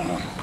Oh.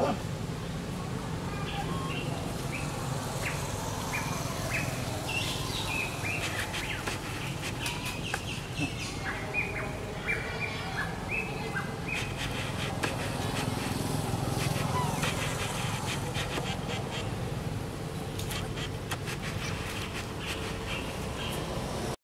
Huh?